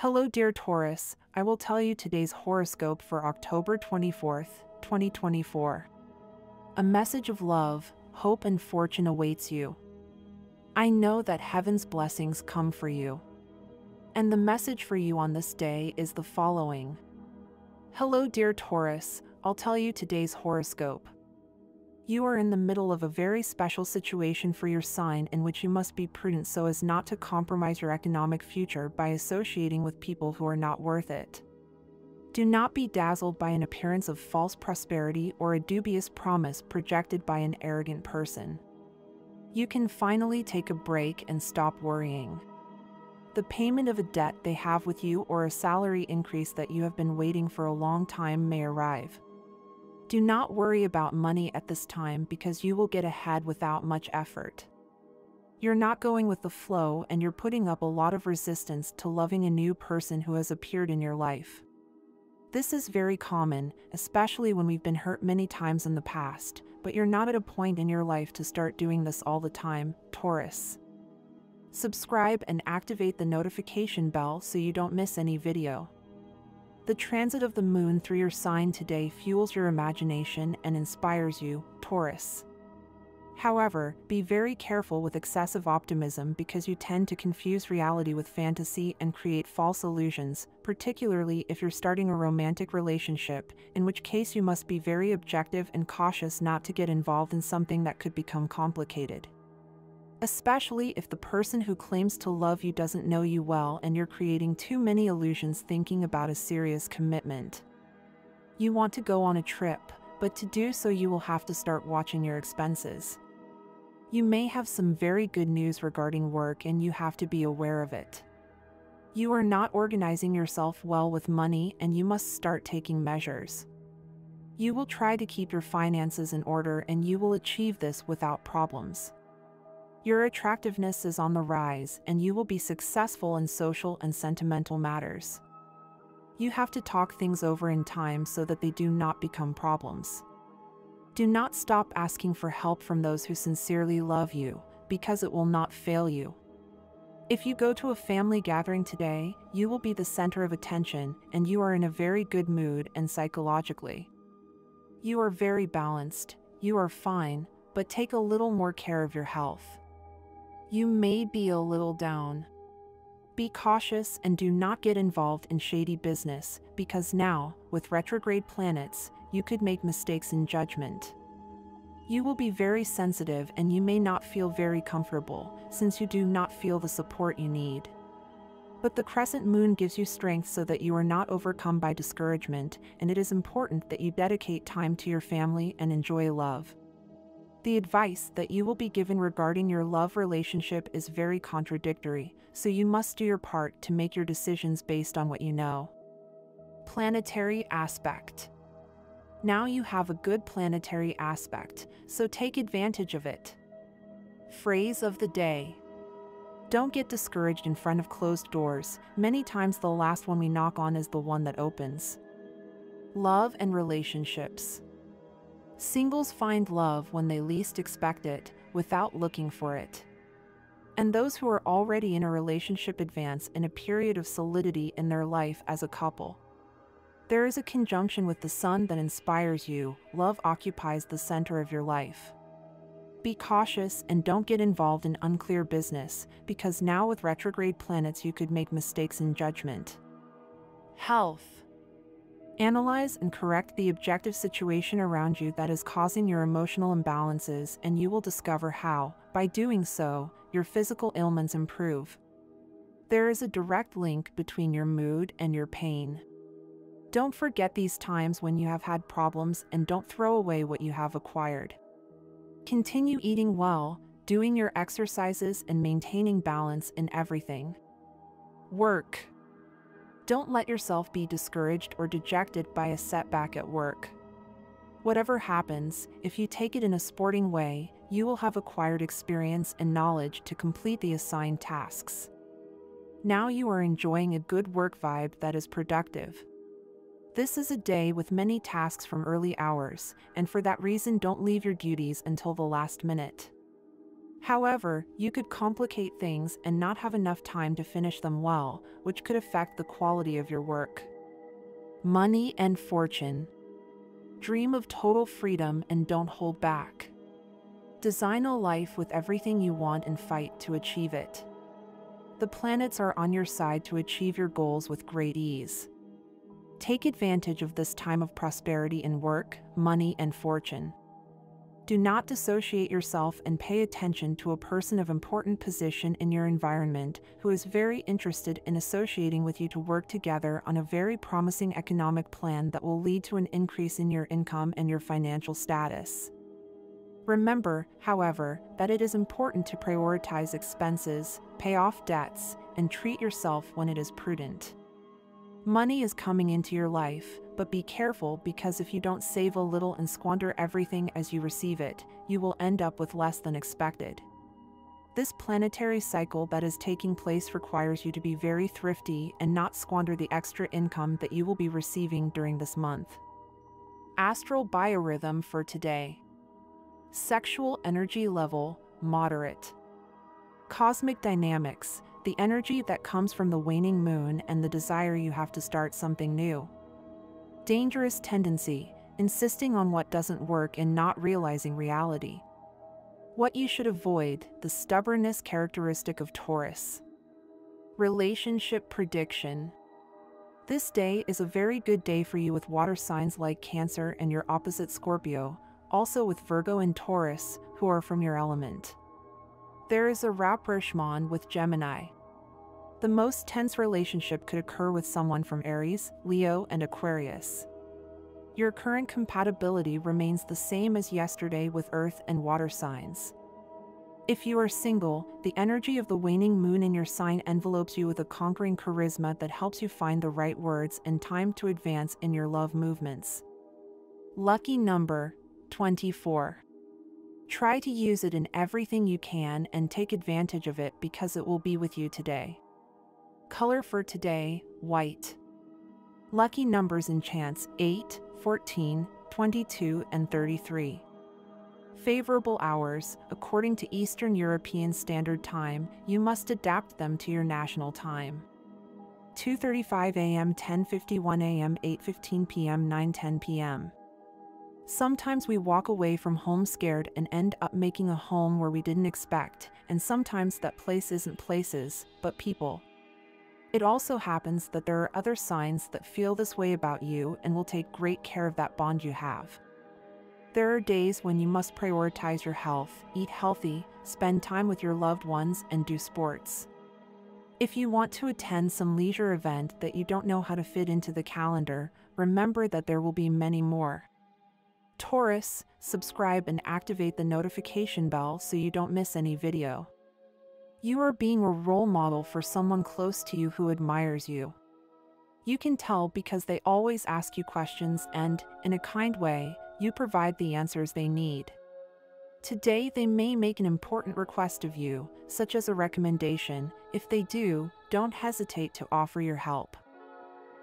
Hello, dear Taurus. I will tell you today's horoscope for October 24th, 2024. A message of love, hope, and fortune awaits you. I know that heaven's blessings come for you. And the message for you on this day is the following Hello, dear Taurus. I'll tell you today's horoscope. You are in the middle of a very special situation for your sign in which you must be prudent so as not to compromise your economic future by associating with people who are not worth it. Do not be dazzled by an appearance of false prosperity or a dubious promise projected by an arrogant person. You can finally take a break and stop worrying. The payment of a debt they have with you or a salary increase that you have been waiting for a long time may arrive. Do not worry about money at this time because you will get ahead without much effort. You're not going with the flow and you're putting up a lot of resistance to loving a new person who has appeared in your life. This is very common, especially when we've been hurt many times in the past, but you're not at a point in your life to start doing this all the time, Taurus. Subscribe and activate the notification bell so you don't miss any video. The transit of the moon through your sign today fuels your imagination and inspires you, Taurus. However, be very careful with excessive optimism because you tend to confuse reality with fantasy and create false illusions, particularly if you're starting a romantic relationship, in which case you must be very objective and cautious not to get involved in something that could become complicated especially if the person who claims to love you doesn't know you well and you're creating too many illusions thinking about a serious commitment. You want to go on a trip, but to do so, you will have to start watching your expenses. You may have some very good news regarding work and you have to be aware of it. You are not organizing yourself well with money and you must start taking measures. You will try to keep your finances in order and you will achieve this without problems. Your attractiveness is on the rise, and you will be successful in social and sentimental matters. You have to talk things over in time so that they do not become problems. Do not stop asking for help from those who sincerely love you, because it will not fail you. If you go to a family gathering today, you will be the center of attention and you are in a very good mood and psychologically. You are very balanced, you are fine, but take a little more care of your health. You may be a little down. Be cautious and do not get involved in shady business because now, with retrograde planets, you could make mistakes in judgment. You will be very sensitive and you may not feel very comfortable since you do not feel the support you need. But the crescent moon gives you strength so that you are not overcome by discouragement, and it is important that you dedicate time to your family and enjoy love. The advice that you will be given regarding your love relationship is very contradictory, so you must do your part to make your decisions based on what you know. Planetary aspect. Now you have a good planetary aspect, so take advantage of it. Phrase of the day. Don't get discouraged in front of closed doors. Many times the last one we knock on is the one that opens. Love and relationships. Singles find love when they least expect it, without looking for it. And those who are already in a relationship advance in a period of solidity in their life as a couple. There is a conjunction with the sun that inspires you, love occupies the center of your life. Be cautious and don't get involved in unclear business, because now with retrograde planets you could make mistakes in judgment. Health Analyze and correct the objective situation around you that is causing your emotional imbalances, and you will discover how, by doing so, your physical ailments improve. There is a direct link between your mood and your pain. Don't forget these times when you have had problems and don't throw away what you have acquired. Continue eating well, doing your exercises, and maintaining balance in everything. Work. Don't let yourself be discouraged or dejected by a setback at work. Whatever happens, if you take it in a sporting way, you will have acquired experience and knowledge to complete the assigned tasks. Now you are enjoying a good work vibe that is productive. This is a day with many tasks from early hours, and for that reason, don't leave your duties until the last minute. However, you could complicate things and not have enough time to finish them well, which could affect the quality of your work. Money and fortune. Dream of total freedom and don't hold back. Design a life with everything you want and fight to achieve it. The planets are on your side to achieve your goals with great ease. Take advantage of this time of prosperity in work, money, and fortune. Do not dissociate yourself and pay attention to a person of important position in your environment who is very interested in associating with you to work together on a very promising economic plan that will lead to an increase in your income and your financial status. Remember, however, that it is important to prioritize expenses, pay off debts, and treat yourself when it is prudent. Money is coming into your life, but be careful because if you don't save a little and squander everything as you receive it, you will end up with less than expected. This planetary cycle that is taking place requires you to be very thrifty and not squander the extra income that you will be receiving during this month. Astral biorhythm for today Sexual energy level moderate. Cosmic dynamics the energy that comes from the waning moon and the desire you have to start something new. Dangerous tendency, insisting on what doesn't work and not realizing reality. What you should avoid, the stubbornness characteristic of Taurus. Relationship prediction. This day is a very good day for you with water signs like Cancer and your opposite Scorpio, also with Virgo and Taurus, who are from your element. There is a rapprochement with Gemini, the most tense relationship could occur with someone from Aries, Leo, and Aquarius. Your current compatibility remains the same as yesterday with earth and water signs. If you are single, the energy of the waning moon in your sign envelopes you with a conquering charisma that helps you find the right words and time to advance in your love movements. Lucky number 24. Try to use it in everything you can and take advantage of it because it will be with you today. Color for today, white. Lucky numbers in chance 8, 14, 22, and 33. Favorable hours, according to Eastern European Standard Time, you must adapt them to your national time. 2:35 a.m., 10:51 a.m., 8:15 p.m., 9:10 p.m. Sometimes we walk away from home scared and end up making a home where we didn't expect, and sometimes that place isn't places, but people. It also happens that there are other signs that feel this way about you and will take great care of that bond you have. There are days when you must prioritize your health, eat healthy, spend time with your loved ones, and do sports. If you want to attend some leisure event that you don't know how to fit into the calendar, remember that there will be many more. Taurus, subscribe and activate the notification bell so you don't miss any video. You are being a role model for someone close to you who admires you. You can tell because they always ask you questions and, in a kind way, you provide the answers they need. Today, they may make an important request of you, such as a recommendation. If they do, don't hesitate to offer your help.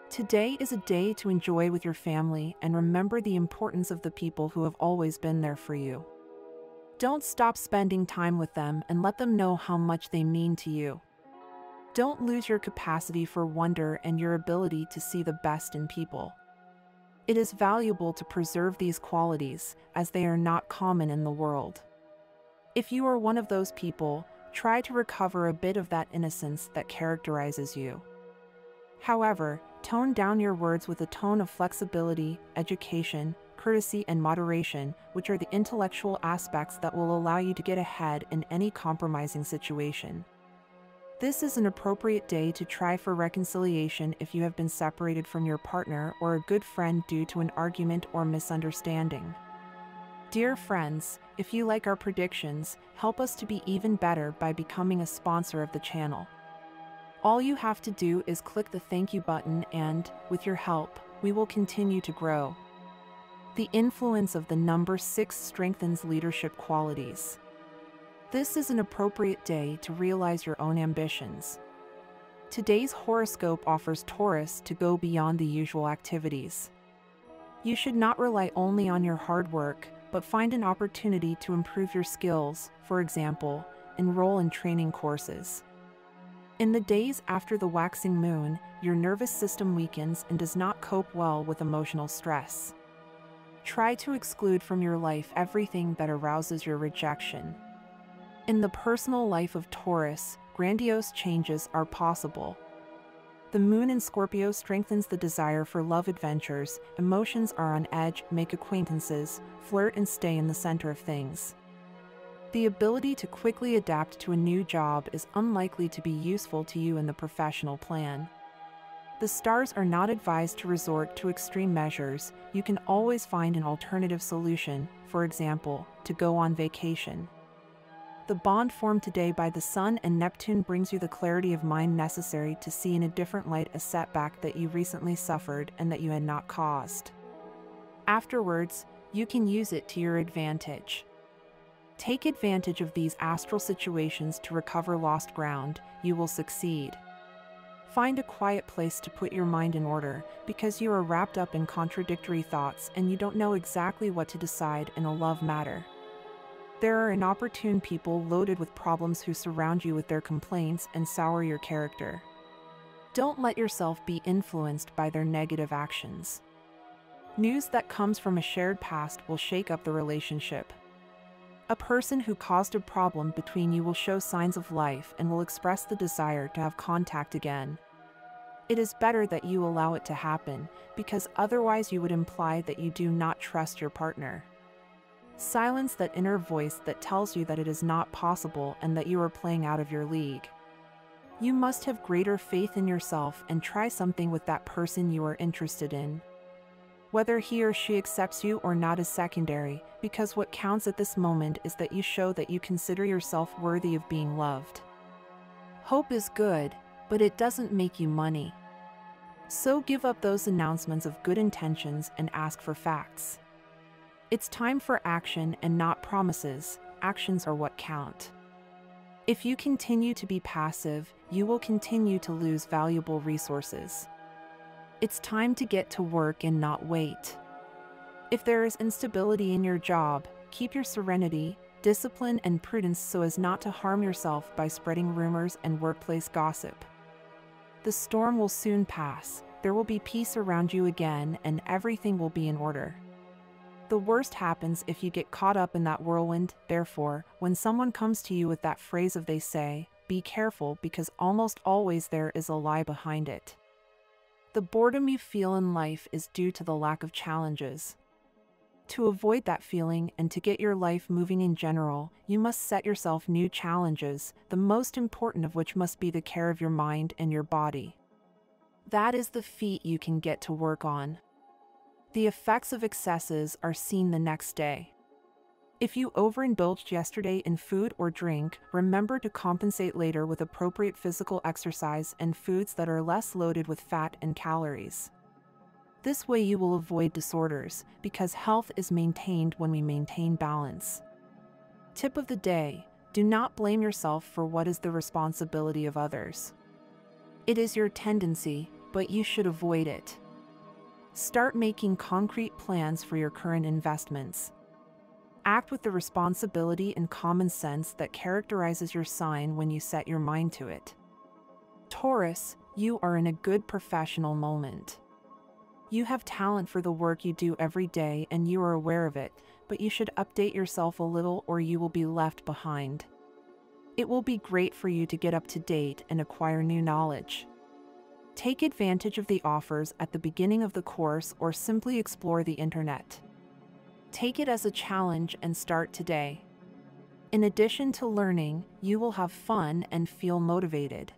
Today is a day to enjoy with your family and remember the importance of the people who have always been there for you. Don't stop spending time with them and let them know how much they mean to you. Don't lose your capacity for wonder and your ability to see the best in people. It is valuable to preserve these qualities, as they are not common in the world. If you are one of those people, try to recover a bit of that innocence that characterizes you. However, tone down your words with a tone of flexibility, education, courtesy, and moderation, which are the intellectual aspects that will allow you to get ahead in any compromising situation. This is an appropriate day to try for reconciliation if you have been separated from your partner or a good friend due to an argument or misunderstanding. Dear friends, if you like our predictions, help us to be even better by becoming a sponsor of the channel. All you have to do is click the thank you button and, with your help, we will continue to grow. The influence of the number 6 strengthens leadership qualities. This is an appropriate day to realize your own ambitions. Today's horoscope offers Taurus to go beyond the usual activities. You should not rely only on your hard work, but find an opportunity to improve your skills, for example, enroll in training courses. In the days after the waxing moon, your nervous system weakens and does not cope well with emotional stress. Try to exclude from your life everything that arouses your rejection. In the personal life of Taurus, grandiose changes are possible. The moon in Scorpio strengthens the desire for love adventures, emotions are on edge, make acquaintances, flirt, and stay in the center of things. The ability to quickly adapt to a new job is unlikely to be useful to you in the professional plan. The stars are not advised to resort to extreme measures, you can always find an alternative solution, for example, to go on vacation. The bond formed today by the Sun and Neptune brings you the clarity of mind necessary to see in a different light a setback that you recently suffered and that you had not caused. Afterwards, you can use it to your advantage. Take advantage of these astral situations to recover lost ground, you will succeed. Find a quiet place to put your mind in order because you are wrapped up in contradictory thoughts and you don't know exactly what to decide in a love matter. There are inopportune people loaded with problems who surround you with their complaints and sour your character. Don't let yourself be influenced by their negative actions. News that comes from a shared past will shake up the relationship. A person who caused a problem between you will show signs of life and will express the desire to have contact again. It is better that you allow it to happen, because otherwise you would imply that you do not trust your partner. Silence that inner voice that tells you that it is not possible and that you are playing out of your league. You must have greater faith in yourself and try something with that person you are interested in. Whether he or she accepts you or not is secondary, because what counts at this moment is that you show that you consider yourself worthy of being loved. Hope is good, but it doesn't make you money. So give up those announcements of good intentions and ask for facts. It's time for action and not promises, actions are what count. If you continue to be passive, you will continue to lose valuable resources. It's time to get to work and not wait. If there is instability in your job, keep your serenity, discipline, and prudence so as not to harm yourself by spreading rumors and workplace gossip. The storm will soon pass, there will be peace around you again, and everything will be in order. The worst happens if you get caught up in that whirlwind, therefore, when someone comes to you with that phrase of they say, be careful because almost always there is a lie behind it. The boredom you feel in life is due to the lack of challenges. To avoid that feeling and to get your life moving in general, you must set yourself new challenges, the most important of which must be the care of your mind and your body. That is the feat you can get to work on. The effects of excesses are seen the next day. If you overindulged yesterday in food or drink, remember to compensate later with appropriate physical exercise and foods that are less loaded with fat and calories. This way you will avoid disorders, because health is maintained when we maintain balance. Tip of the day do not blame yourself for what is the responsibility of others. It is your tendency, but you should avoid it. Start making concrete plans for your current investments Act with the responsibility and common sense that characterizes your sign when you set your mind to it. Taurus, you are in a good professional moment. You have talent for the work you do every day and you are aware of it, but you should update yourself a little or you will be left behind. It will be great for you to get up to date and acquire new knowledge. Take advantage of the offers at the beginning of the course or simply explore the internet. Take it as a challenge and start today. In addition to learning, you will have fun and feel motivated.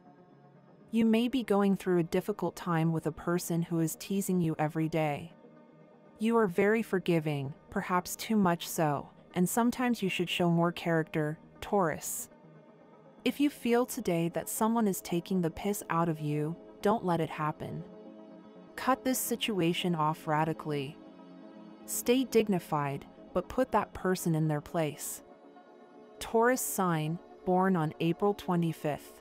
You may be going through a difficult time with a person who is teasing you every day. You are very forgiving, perhaps too much so, and sometimes you should show more character, Taurus. If you feel today that someone is taking the piss out of you, don't let it happen. Cut this situation off radically Stay dignified, but put that person in their place. Taurus sign, born on April 25th.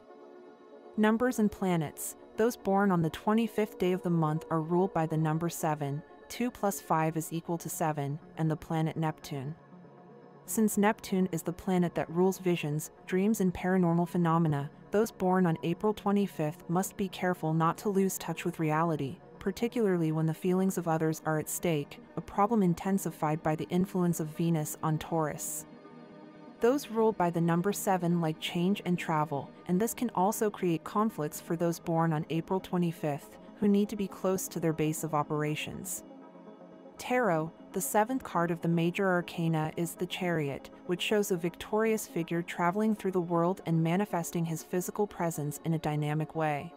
Numbers and planets, those born on the 25th day of the month are ruled by the number 7, 2 plus 5 is equal to 7, and the planet Neptune. Since Neptune is the planet that rules visions, dreams, and paranormal phenomena, those born on April 25th must be careful not to lose touch with reality, particularly when the feelings of others are at stake, a problem intensified by the influence of Venus on Taurus. Those ruled by the number 7 like change and travel, and this can also create conflicts for those born on April 25th, who need to be close to their base of operations. Tarot, the seventh card of the major arcana, is the Chariot, which shows a victorious figure traveling through the world and manifesting his physical presence in a dynamic way.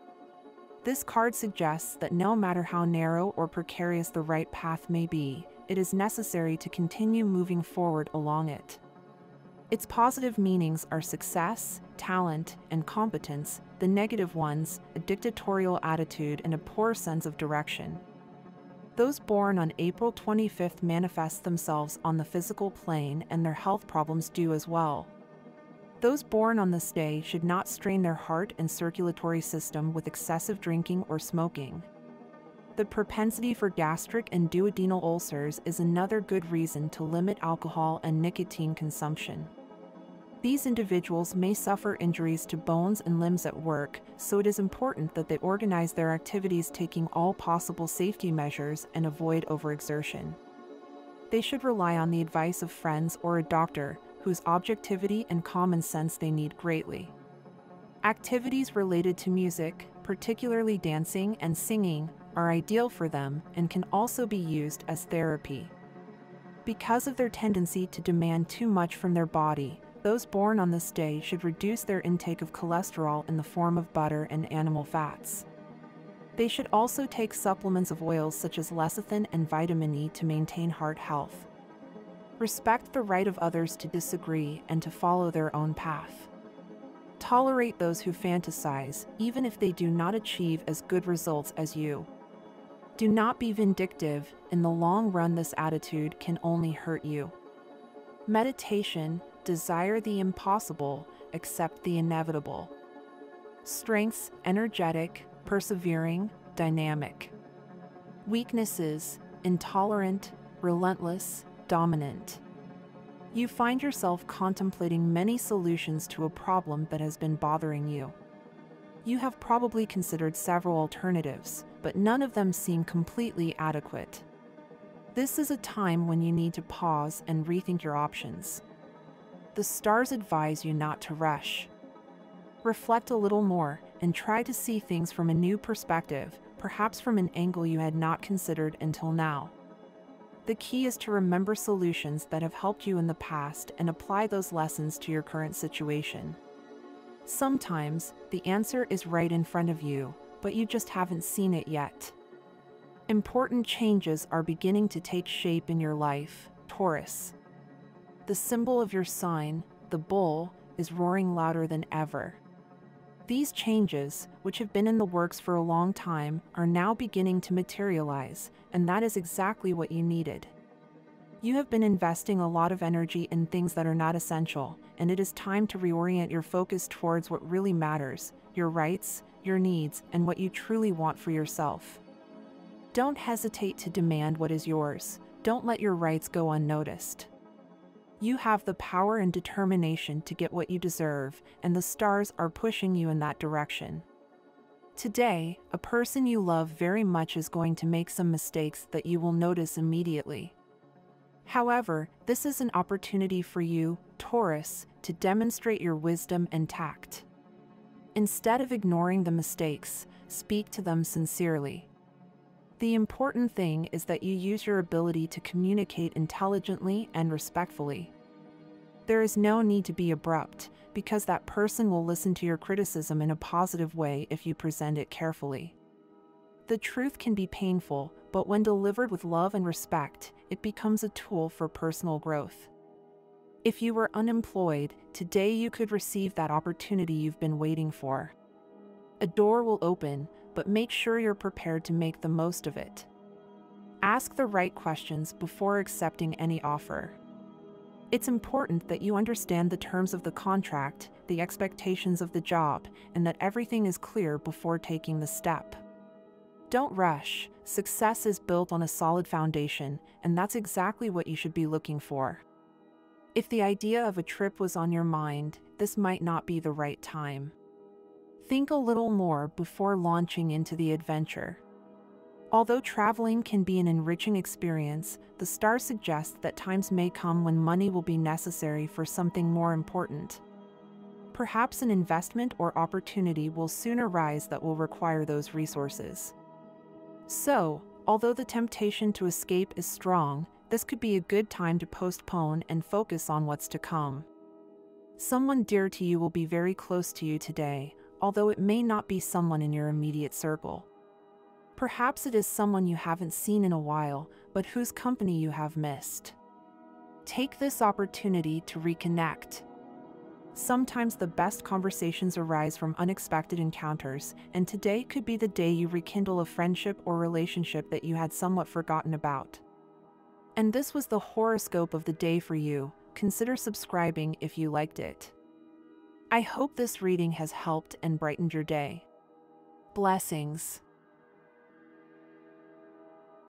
This card suggests that no matter how narrow or precarious the right path may be, it is necessary to continue moving forward along it. Its positive meanings are success, talent, and competence, the negative ones, a dictatorial attitude and a poor sense of direction. Those born on April 25th manifest themselves on the physical plane and their health problems do as well. Those born on this day should not strain their heart and circulatory system with excessive drinking or smoking. The propensity for gastric and duodenal ulcers is another good reason to limit alcohol and nicotine consumption. These individuals may suffer injuries to bones and limbs at work, so it is important that they organize their activities taking all possible safety measures and avoid overexertion. They should rely on the advice of friends or a doctor, whose objectivity and common sense they need greatly. Activities related to music, particularly dancing and singing, are ideal for them and can also be used as therapy. Because of their tendency to demand too much from their body, those born on this day should reduce their intake of cholesterol in the form of butter and animal fats. They should also take supplements of oils such as lecithin and vitamin E to maintain heart health. Respect the right of others to disagree and to follow their own path. Tolerate those who fantasize, even if they do not achieve as good results as you. Do not be vindictive, in the long run, this attitude can only hurt you. Meditation, desire the impossible, accept the inevitable. Strengths energetic, persevering, dynamic. Weaknesses intolerant, relentless, dominant. You find yourself contemplating many solutions to a problem that has been bothering you. You have probably considered several alternatives, but none of them seem completely adequate. This is a time when you need to pause and rethink your options the stars advise you not to rush. Reflect a little more and try to see things from a new perspective, perhaps from an angle you had not considered until now. The key is to remember solutions that have helped you in the past and apply those lessons to your current situation. Sometimes the answer is right in front of you, but you just haven't seen it yet. Important changes are beginning to take shape in your life, Taurus. The symbol of your sign, the bull, is roaring louder than ever. These changes, which have been in the works for a long time, are now beginning to materialize, and that is exactly what you needed. You have been investing a lot of energy in things that are not essential, and it is time to reorient your focus towards what really matters your rights, your needs, and what you truly want for yourself. Don't hesitate to demand what is yours. Don't let your rights go unnoticed. You have the power and determination to get what you deserve, and the stars are pushing you in that direction. Today, a person you love very much is going to make some mistakes that you will notice immediately. However, this is an opportunity for you, Taurus, to demonstrate your wisdom and tact. Instead of ignoring the mistakes, speak to them sincerely. The important thing is that you use your ability to communicate intelligently and respectfully. There is no need to be abrupt, because that person will listen to your criticism in a positive way if you present it carefully. The truth can be painful, but when delivered with love and respect, it becomes a tool for personal growth. If you were unemployed, today you could receive that opportunity you've been waiting for. A door will open, but make sure you're prepared to make the most of it. Ask the right questions before accepting any offer. It's important that you understand the terms of the contract, the expectations of the job, and that everything is clear before taking the step. Don't rush. Success is built on a solid foundation, and that's exactly what you should be looking for. If the idea of a trip was on your mind, this might not be the right time. Think a little more before launching into the adventure. Although traveling can be an enriching experience, the star suggests that times may come when money will be necessary for something more important. Perhaps an investment or opportunity will soon arise that will require those resources. So, although the temptation to escape is strong, this could be a good time to postpone and focus on what's to come. Someone dear to you will be very close to you today, although it may not be someone in your immediate circle. Perhaps it is someone you haven't seen in a while, but whose company you have missed. Take this opportunity to reconnect. Sometimes the best conversations arise from unexpected encounters, and today could be the day you rekindle a friendship or relationship that you had somewhat forgotten about. And this was the horoscope of the day for you. Consider subscribing if you liked it. I hope this reading has helped and brightened your day. Blessings.